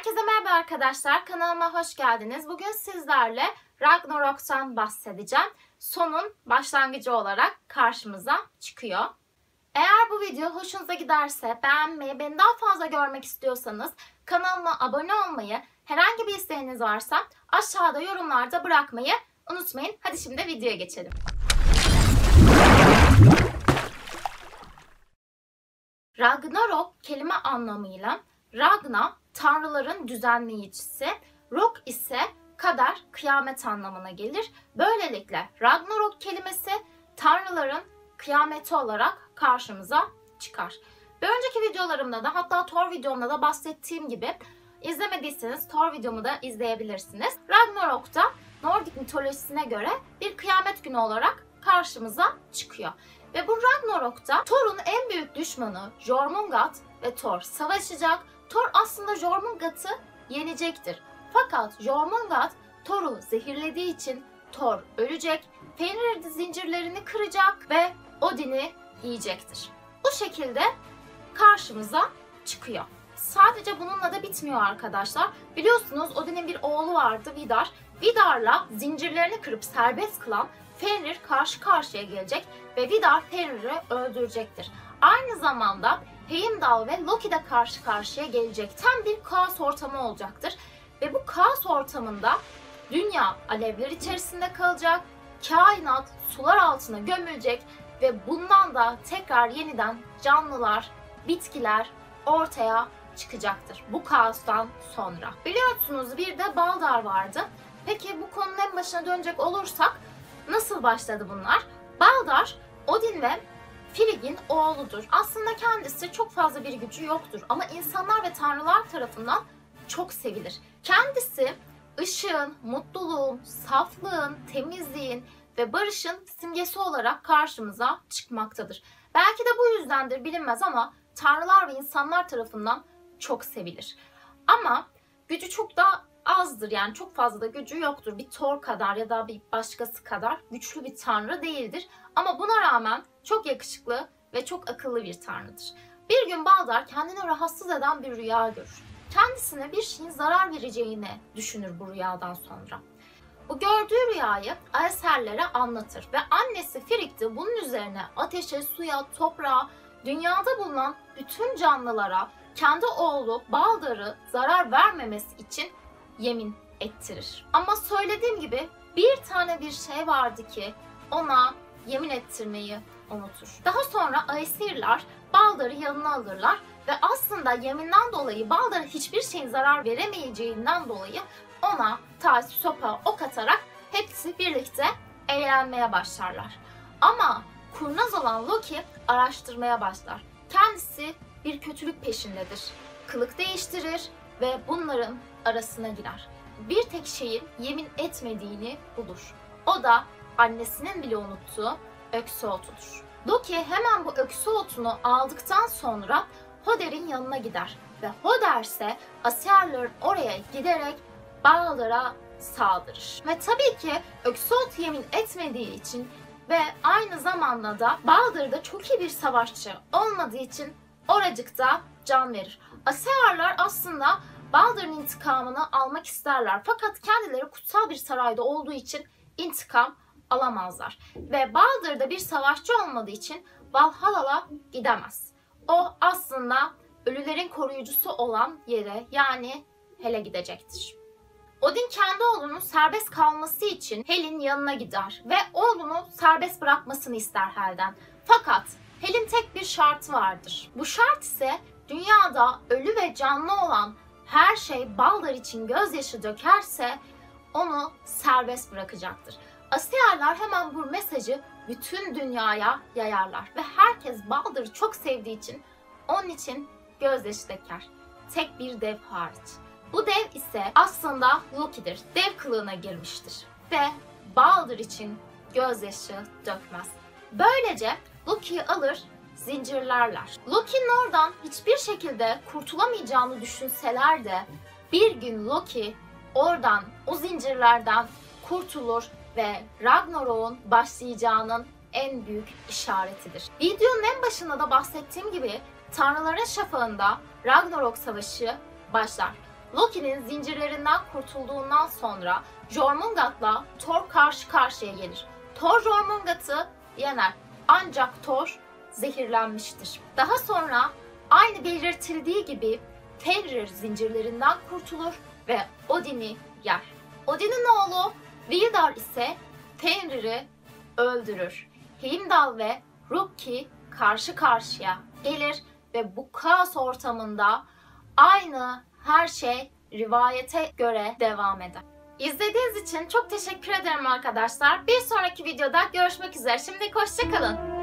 Herkese merhaba arkadaşlar. Kanalıma hoş geldiniz. Bugün sizlerle Ragnarok'tan bahsedeceğim. Sonun başlangıcı olarak karşımıza çıkıyor. Eğer bu video hoşunuza giderse beğenmeyi, beni daha fazla görmek istiyorsanız kanalıma abone olmayı, herhangi bir isteğiniz varsa aşağıda yorumlarda bırakmayı unutmayın. Hadi şimdi videoya geçelim. Ragnarok kelime anlamıyla Ragna tanrıların düzenleyicisi, Rok ise kader, kıyamet anlamına gelir. Böylelikle Ragnarok kelimesi tanrıların kıyameti olarak karşımıza çıkar. Bir önceki videolarımda da hatta Thor videomda da bahsettiğim gibi izlemediyseniz Thor videomu da izleyebilirsiniz. Ragnarok'ta Nordik mitolojisine göre bir kıyamet günü olarak karşımıza çıkıyor. Ve bu Ragnarok'ta Thor'un en büyük düşmanı Jormungand ve Thor savaşacak. Thor aslında Jormungand'ı yenecektir. Fakat Jormungand Thor'u zehirlediği için Thor ölecek, Fenrir zincirlerini kıracak ve Odin'i yiyecektir. Bu şekilde karşımıza çıkıyor. Sadece bununla da bitmiyor arkadaşlar. Biliyorsunuz Odin'in bir oğlu vardı Vidar. Vidar'la zincirlerini kırıp serbest kılan Fenrir karşı karşıya gelecek ve Vidar Fenrir'i öldürecektir. Aynı zamanda Heimdall ve Loki de karşı karşıya gelecek. Tam bir kaos ortamı olacaktır. Ve bu kaos ortamında dünya alevler içerisinde kalacak, kainat sular altına gömülecek ve bundan da tekrar yeniden canlılar, bitkiler ortaya çıkacaktır bu kaostan sonra. Biliyorsunuz bir de Baldar vardı. Peki bu konunun en başına dönecek olursak nasıl başladı bunlar? Baldar, Odin ve Frigg'in oğludur. Aslında kendisi çok fazla bir gücü yoktur ama insanlar ve tanrılar tarafından çok sevilir. Kendisi ışığın, mutluluğun, saflığın, temizliğin ve barışın simgesi olarak karşımıza çıkmaktadır. Belki de bu yüzdendir bilinmez ama tanrılar ve insanlar tarafından çok sevilir. Ama gücü çok da azdır yani çok fazla da gücü yoktur. Bir Thor kadar ya da bir başkası kadar güçlü bir tanrı değildir. Ama buna rağmen çok yakışıklı ve çok akıllı bir tanrıdır. Bir gün Baldar kendini rahatsız eden bir rüya görür. Kendisine bir şeyin zarar vereceğini düşünür bu rüyadan sonra. Bu gördüğü rüyayı Aeserlere anlatır ve annesi Frigg de bunun üzerine ateşe, suya, toprağa, dünyada bulunan bütün canlılara kendi oğlu Baldar'ı zarar vermemesi için yemin ettirir. Ama söylediğim gibi bir tane bir şey vardı ki ona yemin ettirmeyi unutur. Daha sonra Aesirler Baldar'ı yanına alırlar ve aslında yeminden dolayı Baldar'a hiçbir şeyin zarar veremeyeceğinden dolayı ona taş, sopa, ok atarak hepsi birlikte eğlenmeye başlarlar. Ama kurnaz olan Loki araştırmaya başlar. Kendisi bir kötülük peşindedir. Kılık değiştirir ve bunların arasına girer. Bir tek şeyin yemin etmediğini bulur. O da annesinin bile unuttuğu öksü otudur. Loki hemen bu öksü otunu aldıktan sonra Hoder'in yanına gider ve Hoder ise Asiyerlerin oraya giderek Baldar'a saldırır. Ve tabii ki öksü otu yemin etmediği için ve aynı zamanda da Baldur da çok iyi bir savaşçı olmadığı için oracıkta can verir. Asiyerler aslında Baldur'un intikamını almak isterler. Fakat kendileri kutsal bir sarayda olduğu için intikam alamazlar. Ve Baldur da bir savaşçı olmadığı için Valhalla'la gidemez. O aslında ölülerin koruyucusu olan yere yani Hel'e gidecektir. Odin kendi oğlunun serbest kalması için Hel'in yanına gider ve oğlunu serbest bırakmasını ister Hel'den. Fakat Hel'in tek bir şartı vardır. Bu şart ise dünyada ölü ve canlı olan her şey Baldur için gözyaşı dökerse onu serbest bırakacaktır. Asiyerler hemen bu mesajı bütün dünyaya yayarlar ve herkes Baldur'u çok sevdiği için onun için gözyaşı döker. Tek bir dev hariç. Bu dev ise aslında Loki'dir. Dev kılığına girmiştir ve Baldur için gözyaşı dökmez. Böylece Loki'yi alır zincirlerler. Loki'nin oradan hiçbir şekilde kurtulamayacağını düşünseler de bir gün Loki oradan o zincirlerden kurtulur ve Ragnarok'un başlayacağının en büyük işaretidir. Videonun en başında da bahsettiğim gibi Tanrıların Şafağı'nda Ragnarok Savaşı başlar. Loki'nin zincirlerinden kurtulduğundan sonra Jormungand'la Thor karşı karşıya gelir. Thor Jormungand'ı yener. Ancak Thor zehirlenmiştir. Daha sonra aynı belirtildiği gibi Fenrir zincirlerinden kurtulur ve Odin'i yer. Odin'in oğlu Vidar ise Fenrir'i öldürür. Heimdall ve Loki karşı karşıya gelir ve bu kaos ortamında aynı her şey rivayete göre devam eder. İzlediğiniz için çok teşekkür ederim arkadaşlar. Bir sonraki videoda görüşmek üzere. Şimdi hoşçakalın.